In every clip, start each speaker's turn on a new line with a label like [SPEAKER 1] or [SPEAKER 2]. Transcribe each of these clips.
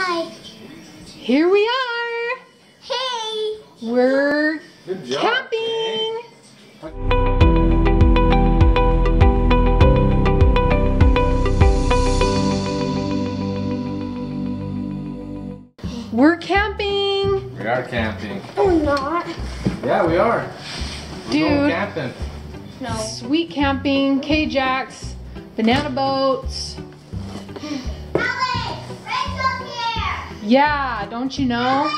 [SPEAKER 1] Hi.
[SPEAKER 2] Here we are.
[SPEAKER 1] Hey.
[SPEAKER 2] We're
[SPEAKER 3] Good job.
[SPEAKER 2] camping. We're camping.
[SPEAKER 3] We are camping.
[SPEAKER 1] Oh, not.
[SPEAKER 3] Yeah, we are. We're going
[SPEAKER 2] Dude.
[SPEAKER 3] camping.
[SPEAKER 1] No.
[SPEAKER 2] Sweet camping, K-Jacks, banana boats.
[SPEAKER 1] Alex, Rachel's here.
[SPEAKER 2] Yeah, don't you know?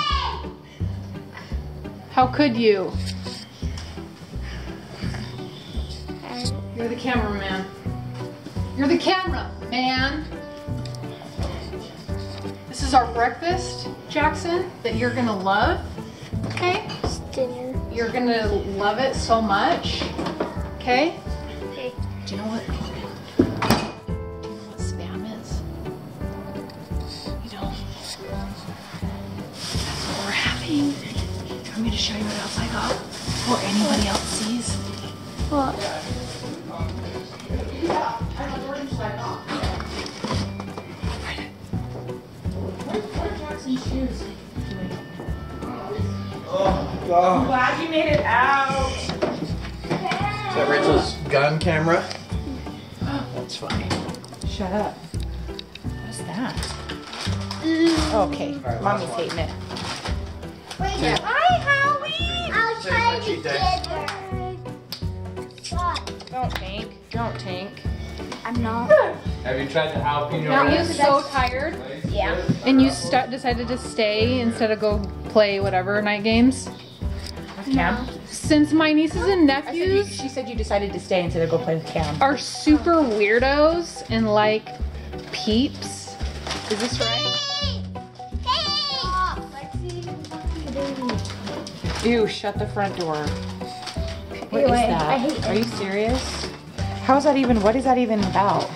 [SPEAKER 2] How could you? You're the cameraman. You're the camera, man. This is our breakfast, Jackson, that you're gonna love. Okay?
[SPEAKER 1] Dinner.
[SPEAKER 2] You're gonna love it so much. Okay?
[SPEAKER 1] Okay.
[SPEAKER 2] Do you know what? Show you what else I got? Or anybody else sees?
[SPEAKER 1] What?
[SPEAKER 3] Oh,
[SPEAKER 4] Glad you made it out.
[SPEAKER 3] Is that Rachel's gun camera? That's funny.
[SPEAKER 4] Shut up. What's that? Okay,
[SPEAKER 3] right,
[SPEAKER 4] mommy's hating it.
[SPEAKER 1] Wait,
[SPEAKER 4] Hi,
[SPEAKER 1] I'll
[SPEAKER 3] Say
[SPEAKER 1] try
[SPEAKER 3] my cheat day.
[SPEAKER 1] get her. What?
[SPEAKER 4] Don't tank. Don't tank.
[SPEAKER 1] I'm not.
[SPEAKER 3] Have you tried the jalapeno
[SPEAKER 2] Now
[SPEAKER 3] red?
[SPEAKER 2] he's so tired,
[SPEAKER 1] Yeah.
[SPEAKER 2] and you st- decided to stay instead of go play whatever night games.
[SPEAKER 4] Cam.
[SPEAKER 2] Since my nieces and
[SPEAKER 4] I said you,
[SPEAKER 2] nephews
[SPEAKER 4] she said you decided to stay instead of go play with Cam.
[SPEAKER 2] are super weirdos and like peeps. Is this right?
[SPEAKER 4] Ew, shut the front door. What
[SPEAKER 1] Ew,
[SPEAKER 4] is that?
[SPEAKER 1] I hate
[SPEAKER 4] Are you serious? How's that even, what is that even about?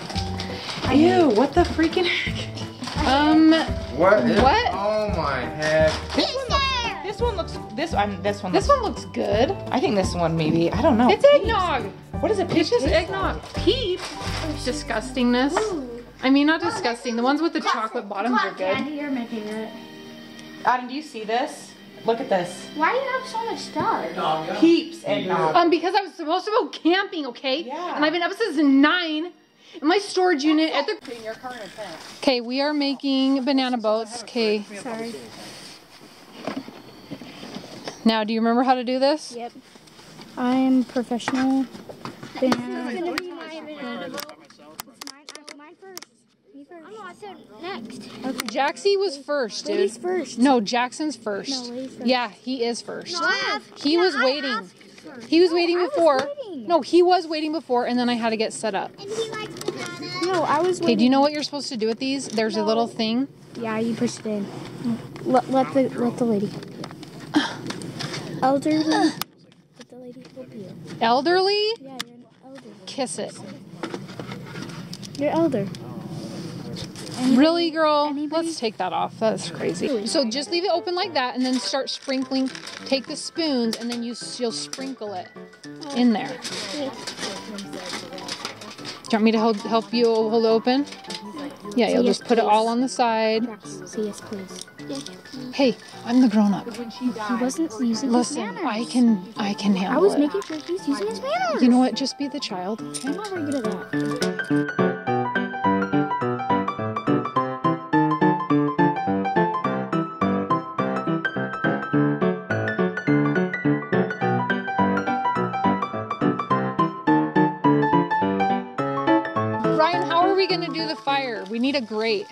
[SPEAKER 4] Ew, what the freaking heck?
[SPEAKER 2] Um,
[SPEAKER 3] What? is-
[SPEAKER 2] What?
[SPEAKER 3] Oh my heck.
[SPEAKER 4] This one looks, this one looks, this, I'm, this one
[SPEAKER 2] this
[SPEAKER 4] looks,
[SPEAKER 2] one looks good.
[SPEAKER 4] I think this one maybe, I don't know.
[SPEAKER 2] It's eggnog.
[SPEAKER 4] What is it?
[SPEAKER 2] It's just
[SPEAKER 4] taste
[SPEAKER 2] eggnog. Peep. Disgustingness. I mean, not disgusting. The ones with the chocolate bottoms are good.
[SPEAKER 1] Candy, you're my favorite.
[SPEAKER 4] like? Adam, do you see this? Look at this.
[SPEAKER 1] Why do you have so much stuff?
[SPEAKER 4] Peeps eggnog.
[SPEAKER 2] Um, because I was supposed to go camping, okay?
[SPEAKER 4] Yeah.
[SPEAKER 2] And I've been up since nine. In my storage unit at the.
[SPEAKER 4] in your car in a tent.
[SPEAKER 2] Okay, we are making banana boats. Okay.
[SPEAKER 1] Sorry.
[SPEAKER 2] Now, do you remember how to do this?
[SPEAKER 1] Yep. I'm professional. Banana. This is gonna be my banana boat. It's mine. I, mine first. Me first. No, I said next. Okay.
[SPEAKER 2] Jaxie was first, dude.
[SPEAKER 1] Ladies first.
[SPEAKER 2] No, Jackson's first.
[SPEAKER 1] No, ladies first.
[SPEAKER 2] Yeah, he is first.
[SPEAKER 1] No, I have-
[SPEAKER 2] He
[SPEAKER 1] no,
[SPEAKER 2] was
[SPEAKER 1] I
[SPEAKER 2] waiting.
[SPEAKER 1] asked first.
[SPEAKER 2] He was waiting before.
[SPEAKER 1] waiting.
[SPEAKER 2] No, he was waiting before, and then I had to get set up.
[SPEAKER 1] And he likes bananas. No, I was
[SPEAKER 2] Okay, do you know what you're supposed to do with these? There's a little thing.
[SPEAKER 1] Yeah, you push it in. Let, let the let the lady. Elderly. let the lady help you.
[SPEAKER 2] Elderly,
[SPEAKER 1] Yeah, you're an elder.
[SPEAKER 2] kiss it.
[SPEAKER 1] You're elder.
[SPEAKER 2] Really, girl?
[SPEAKER 1] anybody?
[SPEAKER 2] Let's take that off. That's crazy. So just leave it open like that, and then start sprinkling. Take the spoons, and then you you'll sprinkle it in there. Do you want me to hold, help you hold it open? Yeah, you'll
[SPEAKER 1] yes,
[SPEAKER 2] just put it all on the side.
[SPEAKER 1] Say yes, please.
[SPEAKER 2] Hey, I'm the grown up.
[SPEAKER 1] He wasn't using
[SPEAKER 2] Listen,
[SPEAKER 1] his manners.
[SPEAKER 2] I can I can
[SPEAKER 1] I
[SPEAKER 2] handle
[SPEAKER 1] was
[SPEAKER 2] it.
[SPEAKER 1] making sure he's using his manners.
[SPEAKER 2] You know what? Just be the child.
[SPEAKER 1] I'm not very good at that.
[SPEAKER 2] Gonna do the fire? We need a grate.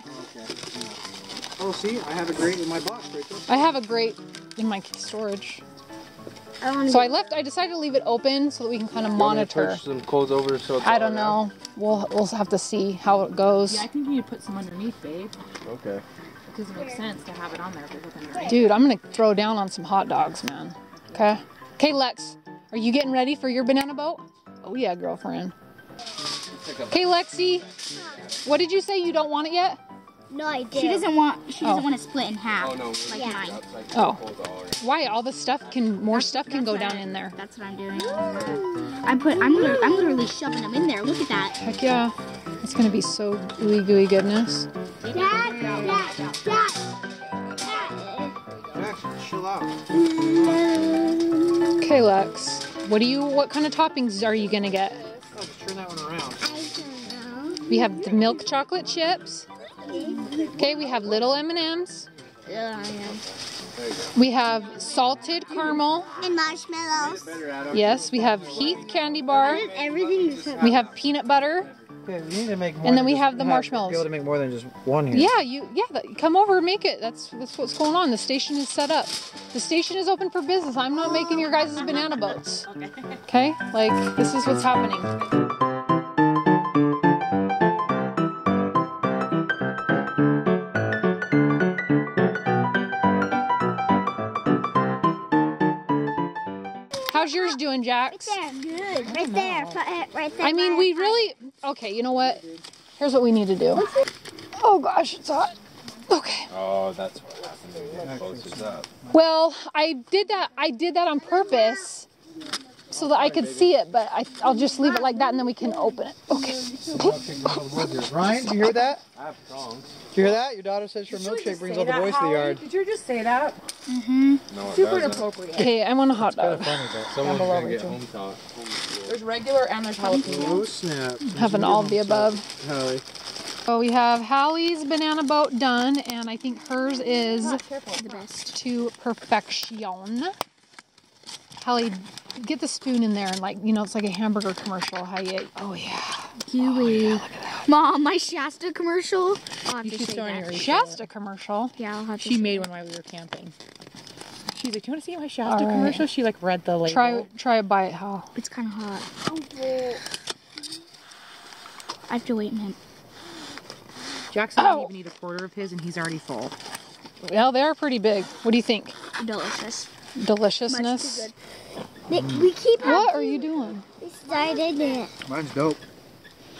[SPEAKER 5] Oh, see, I have a grate in my box, Rachel.
[SPEAKER 2] I have a grate in my storage.
[SPEAKER 1] I
[SPEAKER 2] So I left. I decided to leave it open so that we can kind of monitor.
[SPEAKER 3] Push some clothes over so it's
[SPEAKER 2] I don't
[SPEAKER 3] around?
[SPEAKER 2] know. We'll we'll have to see how it goes.
[SPEAKER 4] Yeah, I think you need to put some underneath, babe.
[SPEAKER 3] Okay.
[SPEAKER 4] Because it makes sense to have it on there with underneath.
[SPEAKER 2] Dude, I'm gonna throw down on some hot dogs, man. Okay. Okay, Lex, are you getting ready for your banana boat? Oh yeah, girlfriend. Okay, Lexi, what did you say? You don't want it yet?
[SPEAKER 1] No, I do.
[SPEAKER 6] She doesn't want. She
[SPEAKER 2] oh.
[SPEAKER 6] doesn't want to split in half.
[SPEAKER 3] Oh no,
[SPEAKER 6] like
[SPEAKER 1] yeah.
[SPEAKER 6] mine.
[SPEAKER 2] Oh, why? All the stuff can. More that's, stuff can go down I, in there.
[SPEAKER 6] That's what I'm doing. I put. I'm. Literally, I'm literally shoving them in there. Look at that.
[SPEAKER 2] Heck yeah! It's gonna be so ooey gooey goodness.
[SPEAKER 1] Dad, Dad, Dad, Dad. Max, chill out.
[SPEAKER 2] Okay, Lex. What do you? What kind of toppings are you gonna get? We have the milk chocolate chips. Okay, we have little M&Ms. We have salted caramel.
[SPEAKER 6] And marshmallows.
[SPEAKER 2] Yes, we have Heath candy bar. We have peanut butter.
[SPEAKER 5] Okay, we need to make more.
[SPEAKER 2] And then we have the marshmallows.
[SPEAKER 5] Be
[SPEAKER 2] marshmallows.
[SPEAKER 5] able to make more than just one here.
[SPEAKER 2] Yeah, you yeah, that, come over and make it. That's that's what's going on. The station is set up. The station is open for business. I'm not making your guys' banana boats. Okay? Like this is what's happening. How's yours doing, Jax?
[SPEAKER 6] there. Good. Right oh, there. Put it right there.
[SPEAKER 2] I mean, we really. Okay, you know what? Here's what we need to do. Oh gosh, it's hot. Okay.
[SPEAKER 3] Oh, that's what happened. It closes up.
[SPEAKER 2] Well, I did that. I did that on purpose so that I could see it, but I, I'll just leave it like that and then we can open it. Okay.
[SPEAKER 5] Ryan, do you hear that?
[SPEAKER 3] I have tongs.
[SPEAKER 5] Do you hear that? Your daughter says her milkshake brings all the boys to the yard.
[SPEAKER 4] Did you just say that? Mm-hmm.
[SPEAKER 3] No, it
[SPEAKER 4] Super
[SPEAKER 3] doesn't.
[SPEAKER 4] inappropriate.
[SPEAKER 2] Okay, I want a hot
[SPEAKER 5] Kind of
[SPEAKER 2] dog.
[SPEAKER 5] funny, but.
[SPEAKER 3] Someone's
[SPEAKER 4] below
[SPEAKER 3] gonna get home talk.
[SPEAKER 4] There's regular and there's jalapeno.
[SPEAKER 5] Oh snap!
[SPEAKER 2] Having all of the above.
[SPEAKER 5] Hallie.
[SPEAKER 2] So we have Hallie's banana boat done, and I think hers is
[SPEAKER 6] The best.
[SPEAKER 2] to perfection. Hallie, get the spoon in there and like you know it's like a hamburger commercial. How you? Oh yeah.
[SPEAKER 6] Gooey. Oh, Mom, my Shasta commercial. I'll have
[SPEAKER 4] You
[SPEAKER 6] to
[SPEAKER 4] should
[SPEAKER 6] say
[SPEAKER 4] throw in
[SPEAKER 6] that.
[SPEAKER 4] your
[SPEAKER 2] Shasta commercial.
[SPEAKER 6] Yeah, I'll have to
[SPEAKER 4] She
[SPEAKER 6] say
[SPEAKER 4] made one while we were camping. She's like, "Do you want to see my Shasta
[SPEAKER 2] All right.
[SPEAKER 4] commercial?" She like read the label.
[SPEAKER 2] Try try a bite, Hal.
[SPEAKER 6] It's kind of hot. Oh, I have to wait a minute.
[SPEAKER 4] Jackson
[SPEAKER 2] Ow.
[SPEAKER 4] didn't oh. even eat a quarter of his, and he's already full.
[SPEAKER 2] Well, they're pretty big. What do you think?
[SPEAKER 6] Delicious.
[SPEAKER 2] Deliciousness.
[SPEAKER 6] We keep
[SPEAKER 2] What are you doing?
[SPEAKER 6] We started it.
[SPEAKER 5] Mine's dope.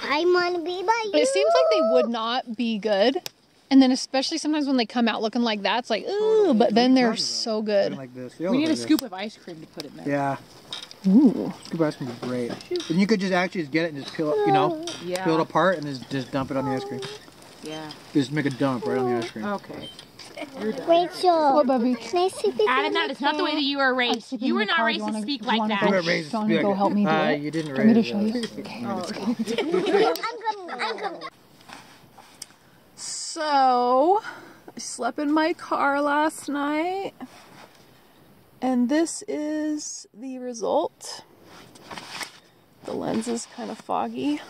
[SPEAKER 6] I want to be by you.
[SPEAKER 2] It seems like they would not be good. And then especially sometimes when they come out looking like that, it's like, oh, ooh, but then they're so good.
[SPEAKER 5] like this.
[SPEAKER 4] We need a scoop of ice cream to put in there.
[SPEAKER 5] Yeah,
[SPEAKER 2] Ooh.
[SPEAKER 5] scoop of ice cream is great. And you could just actually just get it and just peel it, you know,
[SPEAKER 4] Yeah.
[SPEAKER 5] peel it apart and just, just dump it on the ice cream.
[SPEAKER 4] Yeah.
[SPEAKER 5] Just make a dump right on the ice cream.
[SPEAKER 4] Okay.
[SPEAKER 6] Rachel.
[SPEAKER 2] What, Bubby?
[SPEAKER 6] Can I see the
[SPEAKER 7] Adam, that is not the way that you were raised. You were not raised to speak like
[SPEAKER 5] You
[SPEAKER 7] that.
[SPEAKER 5] weren't raised to
[SPEAKER 2] Don't
[SPEAKER 5] be
[SPEAKER 2] go help me do
[SPEAKER 5] uh,
[SPEAKER 2] it?
[SPEAKER 5] You didn't
[SPEAKER 2] Want me to show you? Okay.
[SPEAKER 6] I'm coming. I'm coming.
[SPEAKER 2] So, I slept in my car last night, and this is the result. The lens is kind of foggy.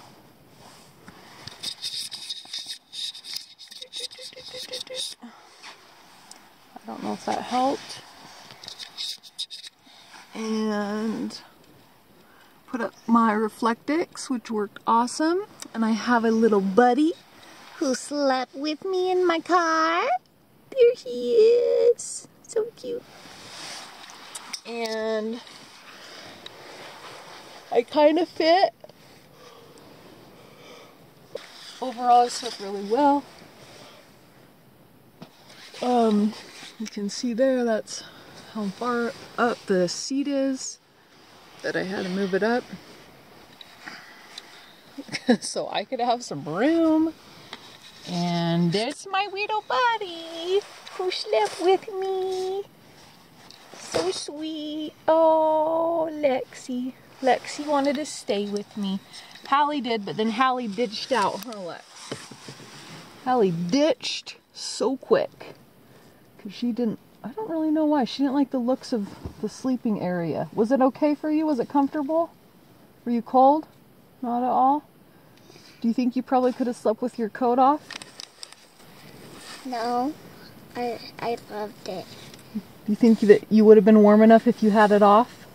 [SPEAKER 2] I don't know if that helped. And put up my Reflectix, which worked awesome. And I have a little buddy who slept with me in my car. There he is. So cute. And I kind of fit. Overall, I slept really well. Um, you can see there, that's how far up the seat is that I had to move it up so I could have some room. And there's my little buddy who slept with me. So sweet. Oh, Lexi. Lexi wanted to stay with me. Hallie did, but then Hallie ditched out, huh, Lex? Hallie ditched so quick. Because she didn't, I don't really know why. She didn't like the looks of the sleeping area. Was it okay for you? Was it comfortable? Were you cold? Not at all? Do you think you probably could have slept with your coat off?
[SPEAKER 6] No, I I loved it.
[SPEAKER 2] Do you think that you would have been warm enough if you had it off?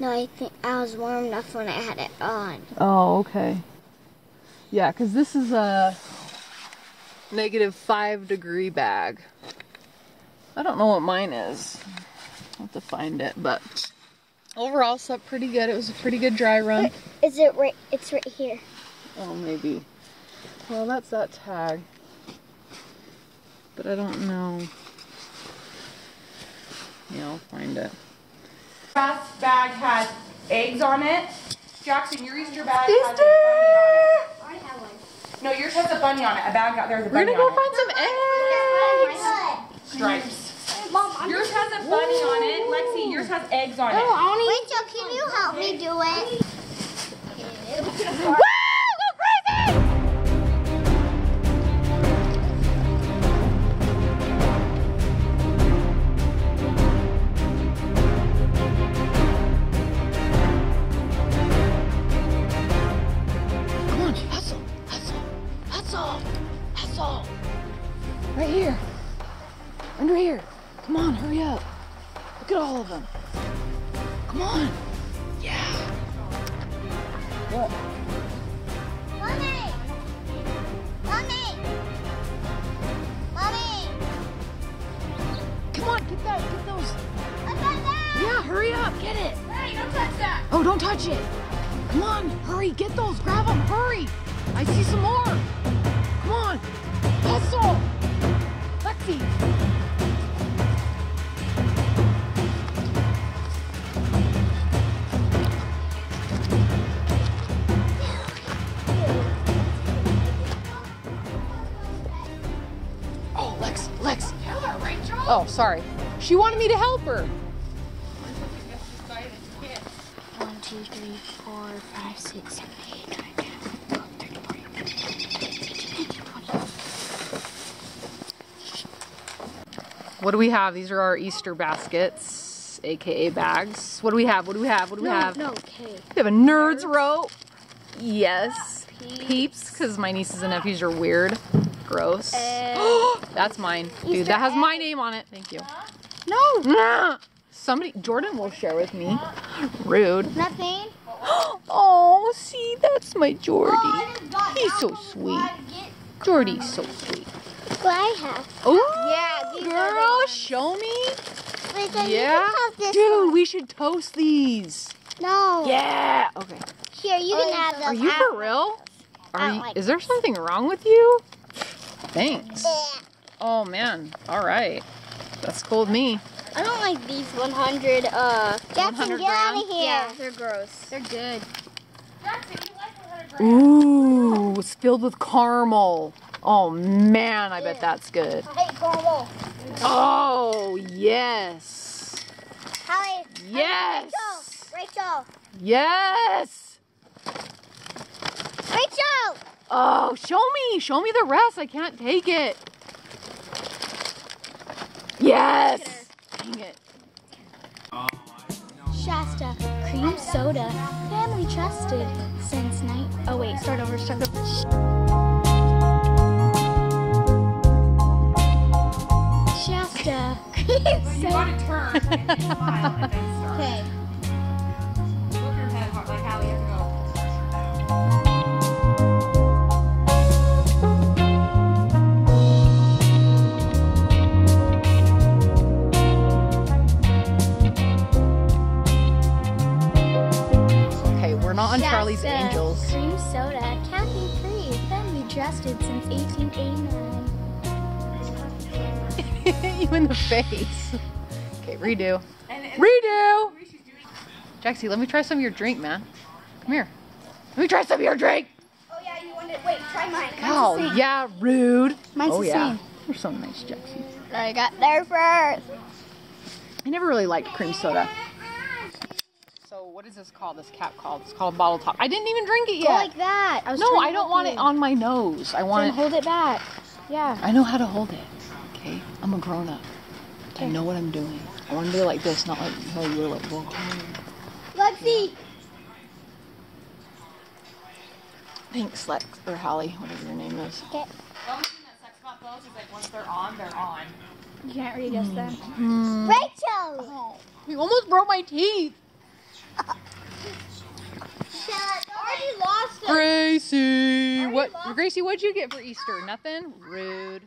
[SPEAKER 6] No, I think I was warm enough when I had it on.
[SPEAKER 2] Oh, okay. Yeah, because this is a negative five degree bag. I don't know what mine is. I'll have to find it, but overall slept pretty good. It was a pretty good dry run.
[SPEAKER 6] Is it right? It's right here.
[SPEAKER 2] Oh, maybe. Well, that's that tag. But I don't know. Yeah, I'll find it.
[SPEAKER 4] Last bag had eggs on it. Jackson, your Easter bag has a bunny on it.
[SPEAKER 6] I have one.
[SPEAKER 4] No, yours has a bunny on it. A bag got there's a
[SPEAKER 2] We're gonna go
[SPEAKER 4] on
[SPEAKER 2] find some eggs.
[SPEAKER 4] Stripes. Yours has a bunny on it. Lexi, yours has eggs on it.
[SPEAKER 6] I want you
[SPEAKER 1] help me do it?
[SPEAKER 2] Come on, hustle, hustle, hustle, hustle. Right here. Under here. Come on, hurry up. Look at all of them. Come on. Yeah. What?
[SPEAKER 1] Mommy! Mommy! Mommy!
[SPEAKER 2] Come on, get that, get those.
[SPEAKER 1] That!
[SPEAKER 2] Yeah, hurry up, get it.
[SPEAKER 7] Hey, don't touch that.
[SPEAKER 2] Oh, don't touch it. Come on, hurry, get those, grab them, hurry. I see some more. Sorry. She wanted me to help her.
[SPEAKER 1] One, two, three, four, five, six, seven, eight, nine, ten, eleven, thirteen, fourteen, fifteen, sixteen, seventeen, eighteen, twenty.
[SPEAKER 2] What do we have? These are our Easter baskets, aka bags. What do we have? What do we have? What do we have?
[SPEAKER 1] No, okay.
[SPEAKER 2] We have a nerd's rope. Yes. Peeps, because my nieces and nephews are weird. Gross. Eh. That's mine. Dude, that has my name on it. Thank you. No. Somebody, Jordan will share with me. Rude.
[SPEAKER 1] Nothing.
[SPEAKER 2] Oh, see, that's my Jordy. Oh, He's so sweet. Jordy's so sweet.
[SPEAKER 1] What I have.
[SPEAKER 2] Oh,
[SPEAKER 1] Yeah, these are the
[SPEAKER 2] girl, show me.
[SPEAKER 1] Wait,
[SPEAKER 2] Yeah.
[SPEAKER 1] you can have this
[SPEAKER 2] Dude, we should toast these.
[SPEAKER 1] No.
[SPEAKER 2] Yeah. Okay.
[SPEAKER 1] Here, you can have those.
[SPEAKER 2] Are you for real? Are you,
[SPEAKER 1] like
[SPEAKER 2] is there something wrong with you? Thanks. Oh man. All right. That's cool with me.
[SPEAKER 1] I don't like these 100, uh... Jackson,
[SPEAKER 2] 100
[SPEAKER 1] get out of here.
[SPEAKER 6] Yeah, they're gross.
[SPEAKER 1] They're good.
[SPEAKER 7] Jackson, you like 100 Grands.
[SPEAKER 2] Ooh, it's filled with caramel. Oh man, I bet that's good.
[SPEAKER 1] Hey, Cornwall.
[SPEAKER 2] Oh yes.
[SPEAKER 1] Holly.
[SPEAKER 2] Yes.
[SPEAKER 1] Rachel.
[SPEAKER 2] Yes.
[SPEAKER 1] Rachel!
[SPEAKER 2] Oh, show me. Show me the rest. I can't take it. Yes. Dang it.
[SPEAKER 6] Shasta cream soda, family trusted since night. Oh wait, start over. Start over. Shasta cream
[SPEAKER 7] You
[SPEAKER 6] soda.
[SPEAKER 7] want to turn and then smile and then start.
[SPEAKER 1] Okay.
[SPEAKER 6] Trusted since 1889.
[SPEAKER 2] Hit you in the face. Okay, redo. Redo. Jaxie, let me try some of your drink, man. Come here. Let me try some of your drink.
[SPEAKER 1] Oh, yeah, you wanted... Wait, try mine.
[SPEAKER 2] Oh, yeah, rude.
[SPEAKER 1] Mine's
[SPEAKER 2] oh,
[SPEAKER 1] the
[SPEAKER 2] yeah.
[SPEAKER 1] same.
[SPEAKER 2] You're so nice, Jaxie.
[SPEAKER 1] I got there first.
[SPEAKER 2] I never really liked cream soda. So what is this called? This cap called? It's called bottle top. I didn't even drink it
[SPEAKER 1] Go
[SPEAKER 2] yet.
[SPEAKER 1] like that. I was
[SPEAKER 2] no, I don't want
[SPEAKER 1] you.
[SPEAKER 2] it on my nose. I
[SPEAKER 1] Then
[SPEAKER 2] want it.
[SPEAKER 1] hold it back. Yeah.
[SPEAKER 2] I know how to hold it. Okay, I'm a grown up. I know what I'm doing. I want to do it like this, not like how you were like. Whoa.
[SPEAKER 1] see.
[SPEAKER 2] Thanks, Lex or Holly, whatever your name is.
[SPEAKER 7] The only thing that sucks about those is like once they're on, they're on.
[SPEAKER 6] You can't read us then.
[SPEAKER 1] Rachel.
[SPEAKER 2] Oh, you almost broke my teeth.
[SPEAKER 1] Shut Already lost it.
[SPEAKER 2] Gracie, what? Gracie, what'd you get for Easter? Nothing. Rude.